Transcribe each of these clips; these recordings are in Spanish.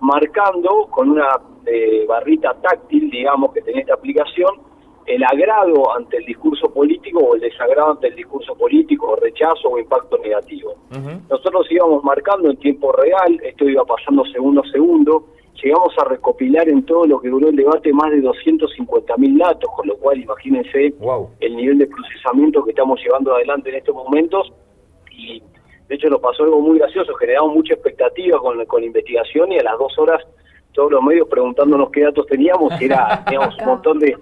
marcando con una eh, barrita táctil, digamos, que tenía esta aplicación, el agrado ante el discurso político o el desagrado ante el discurso político, o rechazo o impacto negativo. Nosotros íbamos marcando en tiempo real, esto iba pasando segundo a segundo, llegamos a recopilar en todo lo que duró el debate más de 250 mil datos, con lo cual imagínense el nivel de procesamiento que estamos llevando adelante en estos momentos de hecho nos pasó algo muy gracioso, generamos mucha expectativa con, con la investigación y a las dos horas todos los medios preguntándonos qué datos teníamos, y era teníamos un montón de,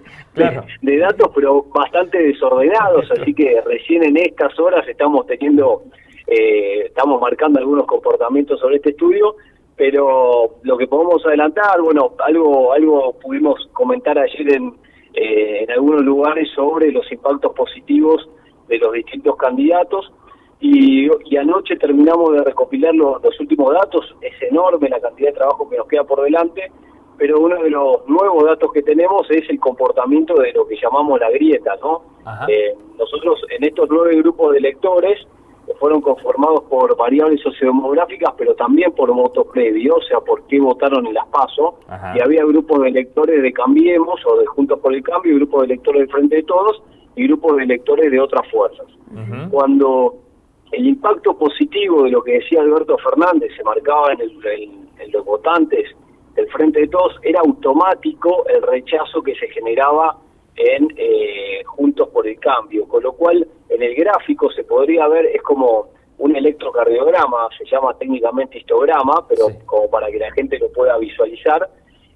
de, datos, pero bastante desordenados, así que recién en estas horas estamos teniendo, eh, estamos marcando algunos comportamientos sobre este estudio, pero lo que podemos adelantar, bueno, algo, algo pudimos comentar ayer en, eh, en algunos lugares sobre los impactos positivos de los distintos candidatos, y, anoche terminamos de recopilar los, últimos datos, es enorme la cantidad de trabajo que nos queda por delante, pero uno de los nuevos datos que tenemos es el comportamiento de lo que llamamos la grieta, ¿no? Eh, nosotros en estos nueve grupos de electores que fueron conformados por variables sociodemográficas, pero también por voto previo, o sea, por qué votaron en las PASO, y había grupos de electores de Cambiemos o de Juntos por el Cambio, y grupos de electores del Frente de Todos, y grupos de electores de otras fuerzas. Cuando el impacto positivo de lo que decía Alberto Fernández se marcaba en, el, los votantes del Frente de Todos era automático el rechazo que se generaba en eh, Juntos por el Cambio, con lo cual en el gráfico se podría ver, es como un electrocardiograma, se llama técnicamente histograma, pero como para que la gente lo pueda visualizar,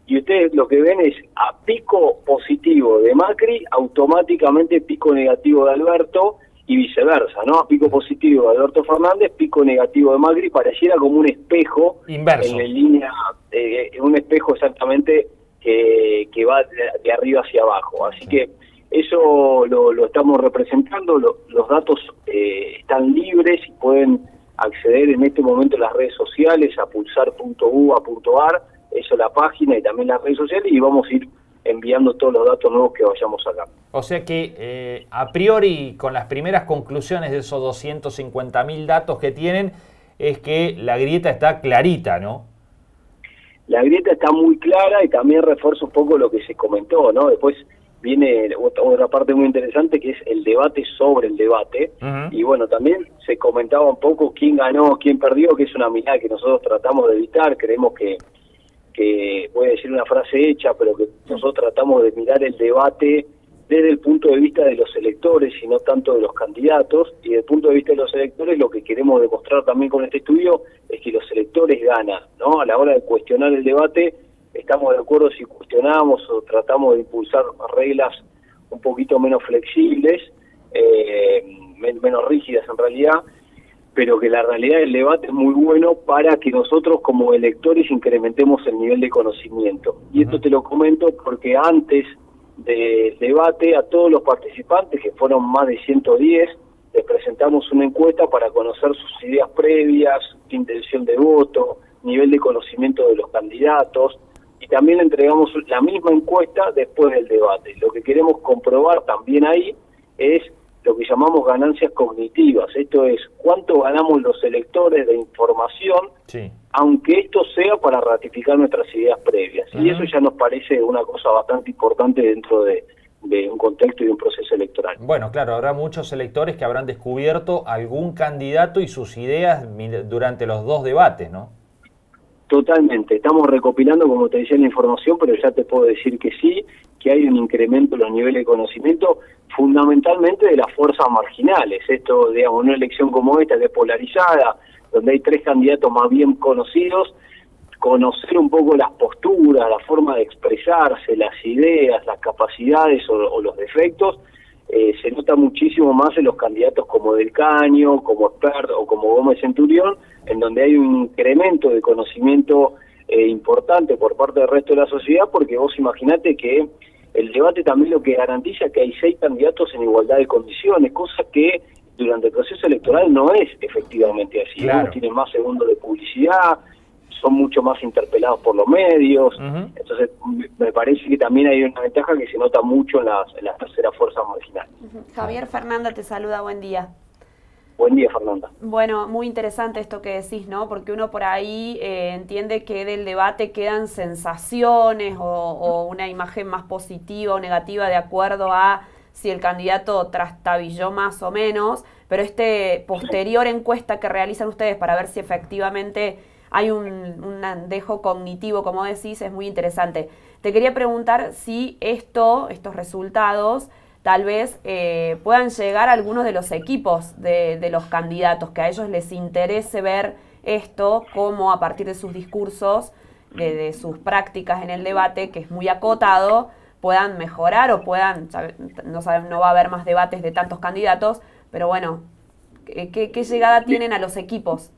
y ustedes lo que ven es a pico positivo de Macri, automáticamente pico negativo de Alberto, y viceversa, ¿no? Pico positivo de Alberto Fernández, pico negativo de Macri, pareciera como un espejo Inverso. en línea, eh, un espejo exactamente que, que va de, arriba hacia abajo. Así que eso lo, lo estamos representando, los datos eh, están libres y pueden acceder en este momento a las redes sociales, a pulsar.u.ar, eso la página y también las redes sociales, y vamos a ir enviando todos los datos nuevos que vayamos sacando. O sea que eh, a priori, con las primeras conclusiones de esos 250 mil datos que tienen, es que la grieta está clarita, ¿no? La grieta está muy clara y también refuerza un poco lo que se comentó, ¿no? Después viene otra parte muy interesante que es el debate sobre el debate. Y bueno, también se comentaba un poco quién ganó, quién perdió, que es una mirada que nosotros tratamos de evitar. Creemos que que voy a decir una frase hecha, pero que nosotros tratamos de mirar el debate desde el punto de vista de los electores y no tanto de los candidatos. Y desde el punto de vista de los electores, lo que queremos demostrar también con este estudio es que los electores ganan, ¿no? A la hora de cuestionar el debate, estamos de acuerdo si cuestionamos o tratamos de impulsar reglas un poquito menos flexibles, eh, menos rígidas en realidad, pero que la realidad del debate es muy bueno para que nosotros como electores incrementemos el nivel de conocimiento. Y esto te lo comento porque antes del debate a todos los participantes, que fueron más de 110, les presentamos una encuesta para conocer sus ideas previas, intención de voto, nivel de conocimiento de los candidatos, y también entregamos la misma encuesta después del debate. Lo que queremos comprobar también ahí es lo que llamamos ganancias cognitivas. Esto es cuánto ganamos los electores de información, aunque esto sea para ratificar nuestras ideas previas. Y eso ya nos parece una cosa bastante importante dentro de, de un contexto y de un proceso electoral. Bueno, claro, habrá muchos electores que habrán descubierto algún candidato y sus ideas durante los dos debates, ¿no? Totalmente, estamos recopilando, como te decía, la información, pero ya te puedo decir que sí, que hay un incremento en los niveles de conocimiento, fundamentalmente de las fuerzas marginales. Esto, digamos, una elección como esta, que es polarizada, donde hay tres candidatos más bien conocidos, conocer un poco las posturas, la forma de expresarse, las ideas, las capacidades o, los defectos, eh, se nota muchísimo más en los candidatos como Del Caño, como Expert o como Gómez Centurión, en donde hay un incremento de conocimiento eh, importante por parte del resto de la sociedad, porque vos imaginate que el debate también lo que garantiza que hay seis candidatos en igualdad de condiciones, cosa que durante el proceso electoral no es efectivamente así. Tienen más segundos de publicidad, son mucho más interpelados por los medios. Entonces, me parece que también hay una ventaja que se nota mucho en las, en las terceras fuerzas marginales. Javier Fernanda te saluda, buen día. Buen día, Fernanda. Bueno, muy interesante esto que decís, ¿no? Porque uno por ahí eh, entiende que del debate quedan sensaciones o, una imagen más positiva o negativa de acuerdo a si el candidato trastabilló más o menos, pero este posterior encuesta que realizan ustedes para ver si efectivamente hay un, un dejo cognitivo, como decís, es muy interesante. Te quería preguntar si esto, estos resultados, tal vez eh, puedan llegar a algunos de los equipos de, los candidatos, que a ellos les interese ver esto, como a partir de sus discursos, de, sus prácticas en el debate, que es muy acotado, puedan mejorar o puedan, no, no va a haber más debates de tantos candidatos, pero bueno, ¿qué, llegada tienen a los equipos?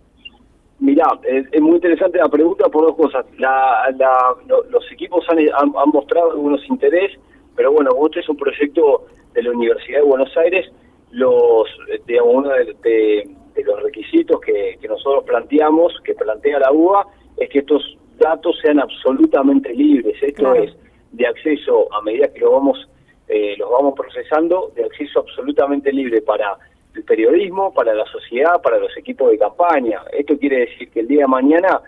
Mirá, es, muy interesante la pregunta por dos cosas. los equipos han, han, mostrado algunos interés, pero bueno, este es un proyecto de la Universidad de Buenos Aires, los, digamos, uno de, los requisitos que, nosotros planteamos, que plantea la UBA, es que estos datos sean absolutamente libres. Esto es de acceso, a medida que lo vamos, eh, los vamos procesando, de acceso absolutamente libre para el periodismo, para la sociedad, para los equipos de campaña. Esto quiere decir que el día de mañana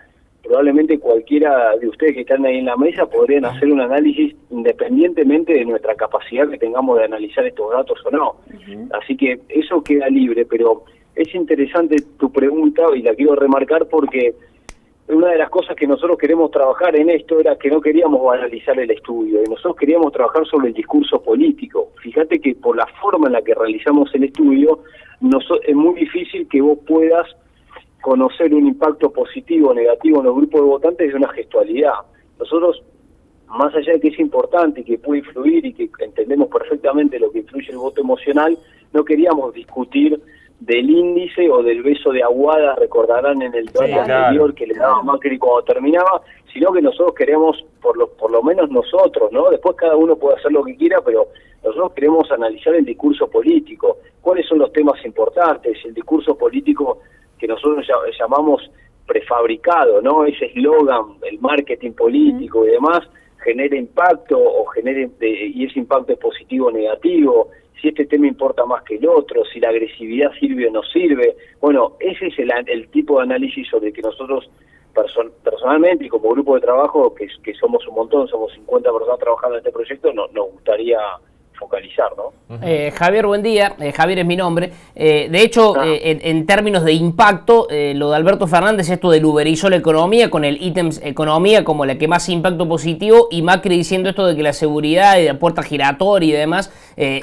probablemente cualquiera de ustedes que están ahí en la mesa podrían hacer un análisis independientemente de nuestra capacidad que tengamos de analizar estos datos o no. Así que eso queda libre, pero es interesante tu pregunta y la quiero remarcar porque una de las cosas que nosotros queremos trabajar en esto era que no queríamos analizar el estudio, y nosotros queríamos trabajar sobre el discurso político. Fíjate que por la forma en la que realizamos el estudio, es muy difícil que vos puedas conocer un impacto positivo o negativo en los grupos de votantes de una gestualidad. Nosotros, más allá de que es importante y que puede influir y que entendemos perfectamente lo que influye el voto emocional, no queríamos discutir del índice o del beso de aguada, recordarán en el debate anterior que le daba Macri cuando terminaba, sino que nosotros queremos, por lo, por lo menos nosotros, ¿no? Después cada uno puede hacer lo que quiera, pero nosotros queremos analizar el discurso político, cuáles son los temas importantes, el discurso político que nosotros llamamos prefabricado, ¿no? Ese eslogan, el marketing político y demás, genera impacto o genere y ese impacto es positivo o negativo, si este tema importa más que el otro, si la agresividad sirve o no sirve. Bueno, ese es el, el tipo de análisis sobre el que nosotros personalmente y como grupo de trabajo, que, que somos un montón, somos 50 personas trabajando en este proyecto, no, nos gustaría focalizar, ¿no? Eh, Javier, buen día. Eh, Javier es mi nombre. Eh, de hecho, ah. en, términos de impacto, lo de Alberto Fernández, esto del uberizó la economía, con el ítems economía como la que más impacto positivo, y Macri diciendo esto de que la seguridad y la puerta giratoria y demás,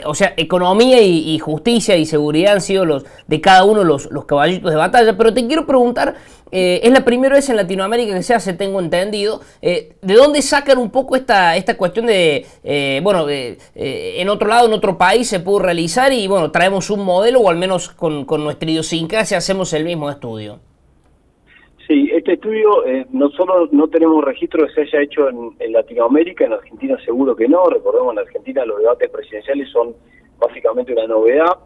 o sea, economía y, justicia y seguridad han sido los de cada uno los, los caballitos de batalla. Pero te quiero preguntar, es la primera vez en Latinoamérica que se hace, tengo entendido, ¿de dónde sacan un poco esta, esta cuestión de, bueno, de en otro lado, en otro país se pudo realizar y bueno, traemos un modelo o al menos con, con nuestra idiosincrasia hacemos el mismo estudio. Sí, este estudio eh, nosotros no tenemos registro que se haya hecho en, Latinoamérica, en Argentina seguro que no, recordemos en Argentina los debates presidenciales son básicamente una novedad,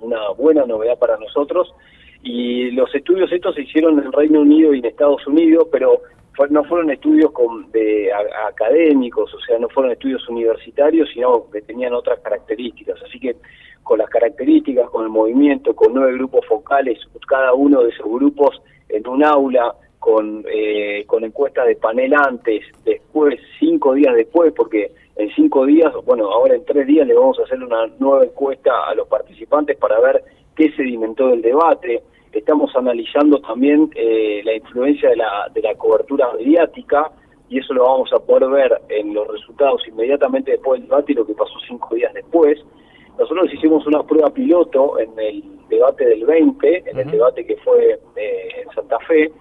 una buena novedad para nosotros, y los estudios estos se hicieron en Reino Unido y en Estados Unidos, pero no fueron estudios con, de académicos, o sea, no fueron estudios universitarios, sino que tenían otras características. Así que con las características, con el movimiento, con nueve grupos focales, cada uno de esos grupos en un aula, con, eh, con encuestas de panel antes, después, cinco días después, porque en cinco días, bueno, ahora en tres días le vamos a hacer una nueva encuesta a los participantes para ver qué sedimentó del debate estamos analizando también eh, la influencia de la, de la cobertura mediática y eso lo vamos a poder ver en los resultados inmediatamente después del debate y lo que pasó cinco días después. Nosotros hicimos una prueba piloto en el debate del 20, en el debate que fue eh, en Santa Fe,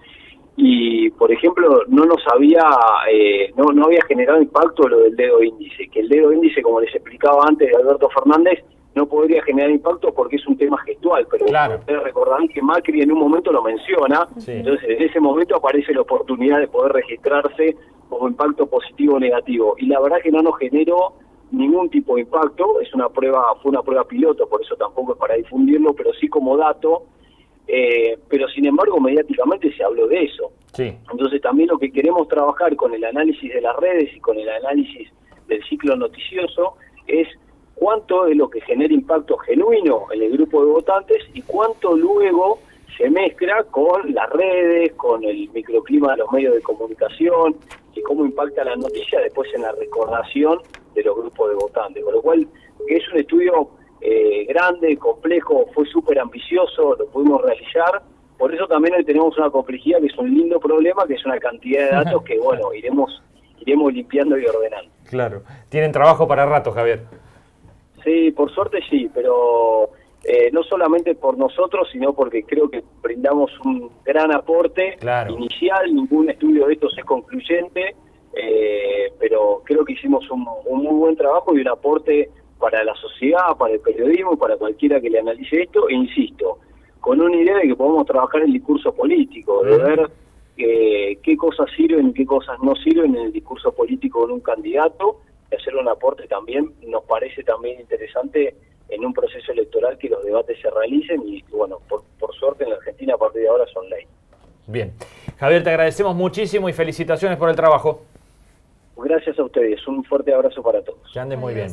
y por ejemplo no nos había eh, no, no había generado impacto lo del dedo índice que el dedo índice como les explicaba antes de Alberto Fernández no podría generar impacto porque es un tema gestual, pero ustedes recordarán que Macri en un momento lo menciona, entonces en ese momento aparece la oportunidad de poder registrarse como impacto positivo o negativo, y la verdad que no nos generó ningún tipo de impacto, es una prueba, fue una prueba piloto, por eso tampoco es para difundirlo, pero sí como dato, eh, pero sin embargo mediáticamente Entonces también lo que queremos trabajar con el análisis de las redes y con el análisis del ciclo noticioso es cuánto es lo que genera impacto genuino en el grupo de votantes y cuánto luego se mezcla con las redes, con el microclima de los medios de comunicación y cómo impacta la noticia después en la recordación de los grupos de votantes. Con lo cual, es un estudio eh, grande, complejo, fue súper ambicioso, lo pudimos realizar. Por eso también hoy tenemos una complejidad que es un lindo problema, que es una cantidad de datos que, bueno, iremos, iremos limpiando y ordenando. Claro. Tienen trabajo para rato, Javier. Sí, por suerte sí, pero eh, no solamente por nosotros, sino porque creo que brindamos un gran aporte inicial, ningún estudio de estos es concluyente, eh, pero creo que hicimos un, muy buen trabajo y un aporte para la sociedad, para el periodismo, para cualquiera que le analice esto, e insisto, con una idea de que podemos trabajar el discurso político, de ver eh, qué cosas sirven y qué cosas no sirven en el discurso político de un candidato, y hacer un aporte también, nos parece también interesante en un proceso electoral que los debates se realicen y bueno, por, suerte en la Argentina a partir de ahora son ley. Bien. Javier, te agradecemos muchísimo y felicitaciones por el trabajo. Gracias a ustedes. Un fuerte abrazo para todos. Que ande muy bien.